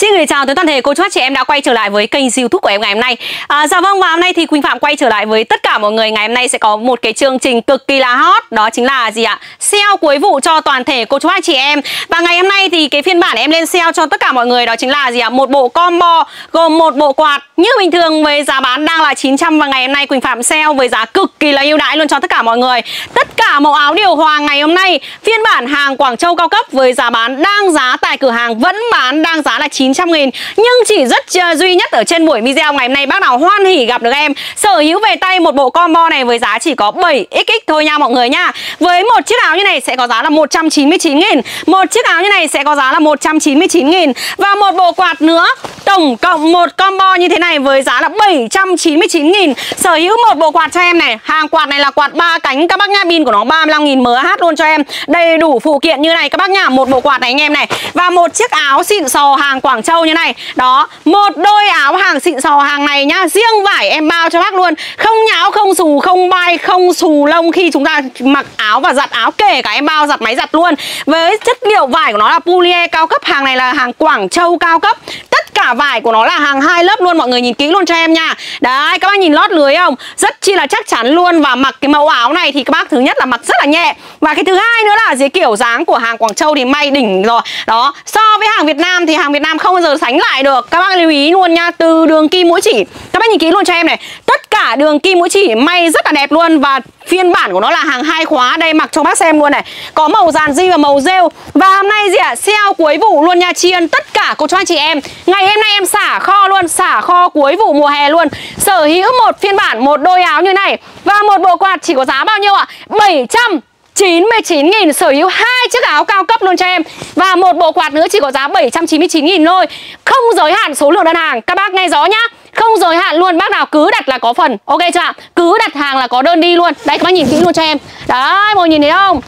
Xin gửi chào tới toàn thể cô chú chị em đã quay trở lại với kênh youtube của em ngày hôm nay à, Dạ vâng và hôm nay thì Quỳnh Phạm quay trở lại với tất cả mọi người Ngày hôm nay sẽ có một cái chương trình cực kỳ là hot Đó chính là gì ạ? Sale cuối vụ cho toàn thể cô chú anh chị em Và ngày hôm nay thì cái phiên bản em lên sale cho tất cả mọi người Đó chính là gì ạ? Một bộ combo gồm một bộ quạt Như bình thường với giá bán đang là 900 Và ngày hôm nay Quỳnh Phạm sale với giá cực kỳ là ưu đãi luôn cho tất cả mọi người Tất cả mẫu áo điều hòa ngày hôm nay Phiên bản hàng Quảng Châu cao cấp với giá bán đang giá tại cửa hàng vẫn bán đang giá là 900 nghìn. Nhưng chỉ rất uh, duy nhất ở trên buổi video ngày hôm nay Bác nào hoan hỉ gặp được em Sở hữu về tay một bộ combo này với giá chỉ có 7xx thôi nha mọi người nha. Với một chiếc áo như này sẽ có giá là 199 nghìn. Một chiếc áo như này sẽ có giá là 199 nghìn. Và một bộ quạt nữa. Tổng cộng một combo như thế này với giá là 799 nghìn. Sở hữu một bộ quạt cho em này. Hàng quạt này là quạt ba cánh. Các bác nhá pin của nó 35 nghìn mAh luôn cho em. Đầy đủ phụ kiện như này các bác nhá Một bộ quạt này anh em này. Và một chiếc áo xịn sò hàng Quảng Châu như này. Đó Một đôi áo hàng xịn sò hàng này nhá Riêng vải em bao cho bác luôn. Không nhão, không xù, không bay, không xù lông Khi chúng ta mặc áo và giặt áo Kể cả em bao giặt máy giặt luôn. Với chất liệu vải của nó là polyester cao cấp Hàng này là hàng Quảng Châu cao cấp cả vải của nó là hàng hai lớp luôn, Mọi người nhìn kỹ luôn cho em nha. Đấy, các bác nhìn lót lưới không? Rất chi là chắc chắn luôn Và mặc cái mẫu áo này thì các bác thứ nhất là mặc rất là nhẹ. Và cái thứ hai nữa là dưới kiểu dáng của hàng Quảng Châu thì may đỉnh rồi. Đó, So với hàng Việt Nam thì hàng Việt Nam không bao giờ sánh lại được. Các bác lưu ý luôn nha, Từ đường kim mũi chỉ. Các bác nhìn kỹ luôn cho em này. Tất cả đường kim mũi chỉ may rất là đẹp luôn Và phiên bản của nó là hàng hai khóa. Đây, mặc cho bác xem luôn này. Có màu dàn di và màu rêu. Và hôm nay gì ạ? À? Sale cuối vụ luôn nha Chi ân. Tất cả cô chú anh chị em. Ngày hôm nay em xả kho luôn, Xả kho cuối vụ mùa hè luôn. Sở hữu một phiên bản, một đôi áo như này. Và một bộ quạt chỉ có giá bao nhiêu ạ? à? 700 99 nghìn. Sở hữu hai chiếc áo cao cấp luôn cho em. Và một bộ quạt nữa chỉ có giá 799 nghìn thôi. Không giới hạn số lượng đơn hàng. Các bác nghe rõ nhá. Không giới hạn luôn, Bác nào cứ đặt là có phần. Ok chưa ạ? Cứ đặt hàng là có đơn đi luôn. Đấy, các bác nhìn kỹ luôn cho em. Đấy, mọi người nhìn thấy không?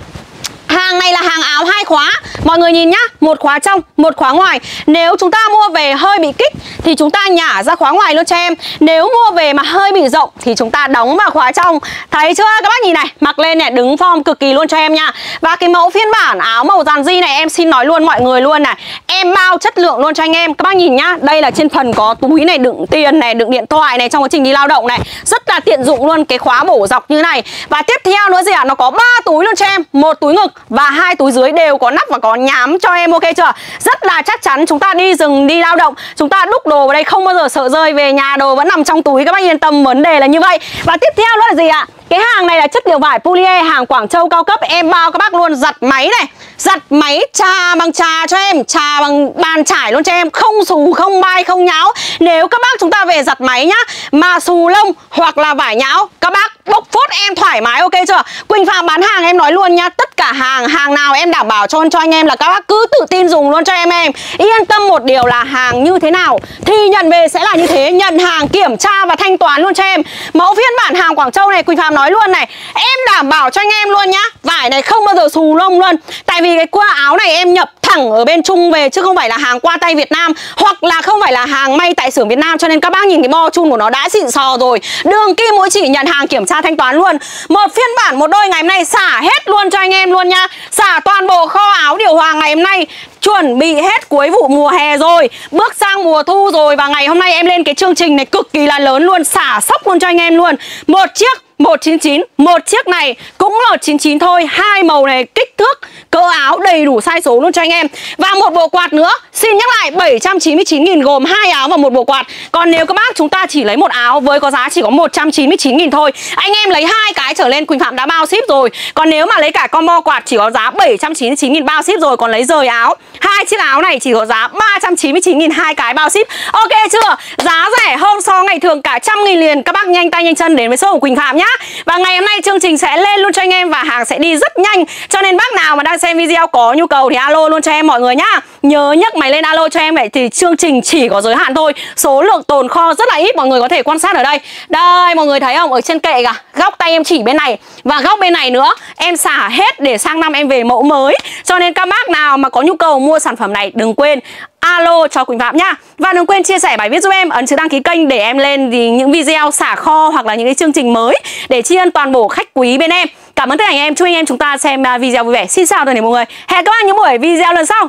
Này là hàng áo hai khóa. Mọi người nhìn nhá Một khóa trong, một khóa ngoài. Nếu chúng ta mua về hơi bị kích Thì chúng ta nhả ra khóa ngoài luôn cho em. Nếu mua về mà hơi bị rộng Thì chúng ta đóng vào khóa trong. Thấy chưa? Các bác nhìn này Mặc lên này đứng form cực kỳ luôn cho em nha. Và cái mẫu phiên bản áo màu dàn di này Em xin nói luôn mọi người luôn này. Em bao chất lượng luôn cho anh em. Các bác nhìn nhá Đây là trên phần có túi này đựng tiền này Đựng điện thoại này trong quá trình đi lao động này. Rất là tiện dụng luôn cái khóa bổ dọc như này. Và tiếp theo nữa gì ạ? À? Nó có ba túi luôn cho em. Một túi ngực và hai túi dưới đều có nắp và có nhám cho em ok chưa? Rất là chắc chắn chúng ta đi rừng đi lao động. Chúng ta đúc đồ vào đây không bao giờ sợ rơi về nhà đồ vẫn nằm trong túi các bác yên tâm vấn đề là như vậy. Và tiếp theo đó là gì ạ? Cái hàng này là chất liệu vải polyester hàng Quảng Châu cao cấp Em bao các bác luôn giặt máy này Giặt máy trà bằng trà cho em Trà bằng bàn trải luôn cho em Không xù, không bay, không nháo Nếu các bác chúng ta về giặt máy nhá Mà xù lông hoặc là vải nhão Các bác bốc phốt em thoải mái ok chưa? Quỳnh Phạm bán hàng em nói luôn nha Tất cả hàng, hàng nào em đảm bảo cho cho anh em là các bác cứ tự tin dùng luôn cho em em. Yên tâm một điều là hàng như thế nào Thì nhận về sẽ là như thế. Nhận hàng kiểm tra và thanh toán luôn cho em. Mẫu phiên bản hàng Quảng Châu này Quỳnh Phạm nói nói luôn này Em đảm bảo cho anh em luôn nhá. Vải này không bao giờ xù lông luôn. Tại vì cái qua áo này em nhập thẳng ở bên Trung về, Chứ không phải là hàng qua tay Việt Nam, Hoặc là không phải là hàng may tại xưởng Việt Nam, Cho nên các bác nhìn cái bo chun của nó đã xịn sò rồi. Đường kim mũi chỉ nhận hàng kiểm tra thanh toán luôn. Một phiên bản một đôi ngày hôm nay xả hết luôn cho anh em luôn nha. Xả toàn bộ kho áo điều hòa ngày hôm nay chuẩn bị hết cuối vụ mùa hè rồi, Bước sang mùa thu rồi Và ngày hôm nay em lên cái chương trình này cực kỳ là lớn luôn, Xả sốc luôn cho anh em luôn. Một chiếc 199 Một chiếc này cũng là 99 thôi, Hai màu này kích thước, cỡ áo đầy đủ size số luôn cho anh em. Và một bộ quạt nữa, Xin nhắc lại 799 000 gồm hai áo và một bộ quạt. Còn nếu các bác chúng ta chỉ lấy một áo với có giá chỉ có 199 000 thôi, Anh em lấy hai cái trở lên Quỳnh Phạm đã bao ship rồi. Còn nếu mà lấy cả combo quạt chỉ có giá 799 000 bao ship rồi, Còn lấy rời áo hai chiếc áo này chỉ có giá 399 000 hai cái bao ship. Ok chưa? Giá rẻ hơn so ngày thường cả trăm nghìn liền. Các bác nhanh tay nhanh chân đến với shop của Quỳnh Phạm nhá. Và ngày hôm nay chương trình sẽ lên luôn cho anh em và hàng sẽ đi rất nhanh. Cho nên bác nào mà đang xem video có nhu cầu thì alo luôn cho em mọi người nhá. Nhớ nhấc máy lên alo cho em vậy thì chương trình chỉ có giới hạn thôi. Số lượng tồn kho rất là ít, mọi người có thể quan sát ở đây. Đây, mọi người thấy không? Ở trên kệ cả Góc tay em chỉ bên này. Và góc bên này nữa, Em xả hết để sang năm em về mẫu mới. Cho nên các bác nào mà có nhu cầu mua sản phẩm này, đừng quên alo cho Quỳnh Phạm nhá Và đừng quên chia sẻ bài viết giúp em Ấn chữ đăng ký kênh để em lên thì những video xả kho Hoặc là những cái chương trình mới Để tri ân toàn bộ khách quý bên em. Cảm ơn tất cả anh em, Chúc anh em chúng ta xem à, video vui vẻ. Xin chào toàn thể mọi người. Hẹn các bạn những buổi video lần sau.